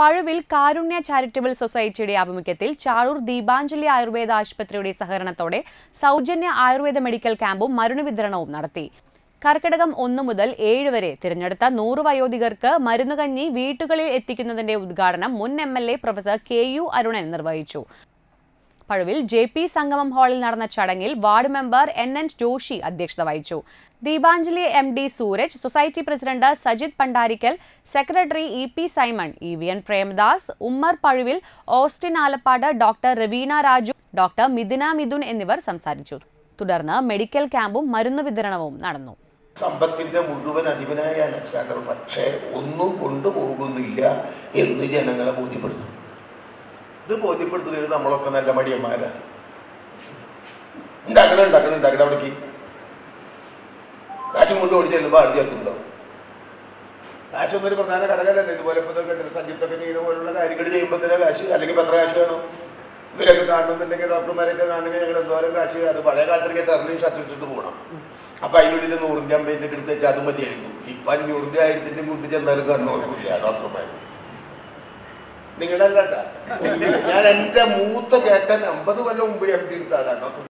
പഴുവിൽ കാരുണ്യ charitable സൊസൈറ്റിയുടെ ആഭിമുഖ്യത്തിൽ ചാഴൂർ ദീപാഞ്ജലി ആയുർവേദ ആശുപത്രിയുടെ സഹകരണത്തോടെ സൗജന്യ ആയുർവേദ മെഡിക്കൽ ക്യാമ്പും മരുന്ന് വിതരണവും നടത്തി. കർക്കിടകം ഒന്ന് മുതൽ ഏഴ് വരെ തിരഞ്ഞെടുത്ത നൂറ് വയോധികർക്ക് മരുന്നുകഞ്ഞി വീട്ടുകളിൽ എത്തിക്കുന്നതിന്റെ ഉദ്ഘാടനം മുൻ M L A professor K U Arunan നിർവഹിച്ചു. പഴുവിൽ ജെ പി സംഗമം ഹാളിൽ നടന്ന ചടങ്ങിൽ ward member N N Joshi അധ്യക്ഷത വഹിച്ചു. Deepanjali M D Suraj society president Sajith Pandarikkal secretary E P Simon E V N Premadas Ummer Pazhuvil Austin Alappad doctor Raveena Raju doctor Mithuna Mithun എന്നിവർ സംസാരിച്ചു. തുടർന്ന് medical ക്യാമ്പും മരുന്ന് വിതരണവും നടന്നു. സമ്പത്തിന്റെ മുഴുവൻ അധിപനായ അലക്സാണ്ടർ പക്ഷേ ഒന്നും കൊണ്ടുപോകുന്നില്ല എന്ന് ജനങ്ങളെ ബോധ്യപ്പെടുത്തും ഇത് ബോധ്യപ്പെടുത്തുന്നത് നമ്മളൊക്കെ നല്ല മടിയന്മാരാ. ഉണ്ടാക്കണം ഉണ്ടാക്കണം ഉണ്ടാക്കണം അവിടേക്ക്? കാശും കൊണ്ട് ഓടി ചെല്ലുമ്പോൾ ആട് ചേർത്തുണ്ടാവും കാശൊന്നും ഒരു പ്രധാന ഘടകമല്ലല്ലോ. ഇതുപോലെ ഇപ്പൊ കണ്ടിട്ട് സഞ്യുക്തൊക്കെ പോലുള്ള കാര്യങ്ങൾ ചെയ്യുമ്പോൾ തന്നെ കാശ് അല്ലെങ്കിൽ എത്ര കാശ് വേണം? ഇവരൊക്കെ കാണണമെന്നുണ്ടെങ്കിൽ ഡോക്ടർമാരൊക്കെ കാണണമെങ്കിൽ ഞങ്ങൾ എന്തോരം കാശ് അത് പഴയ കാലത്തേക്ക് ടെർണിങ് ഷർട്ട് ഇട്ടിട്ട് പോകണം. അപ്പൊ അതിനുള്ളിൽ നൂറിന്റെ അമ്പതിന്റെ എടുത്ത് വെച്ചാൽ അത് മതിയായിരുന്നു. ഇപ്പൊ അഞ്ഞൂറിന്റെ ആയിരത്തിന്റെ മുണ്ട് ചെന്നാലും കണ്ണോർക്കില്ല ഡോക്ടർമാർ നിങ്ങളല്ല ട്ടാ. ഞാൻ എന്റെ മൂത്ത ചേട്ടൻ അമ്പത് കൊല്ലം മുമ്പ് എം ഡി എടുത്ത ആളാണ്